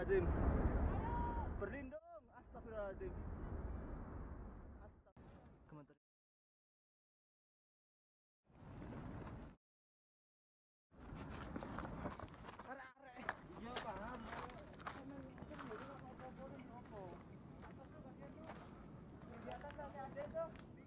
Astagfirullahaladzim. Berlindung Astagfirullahaladzim. Astagfirullahaladzim. Gemeter. Iya,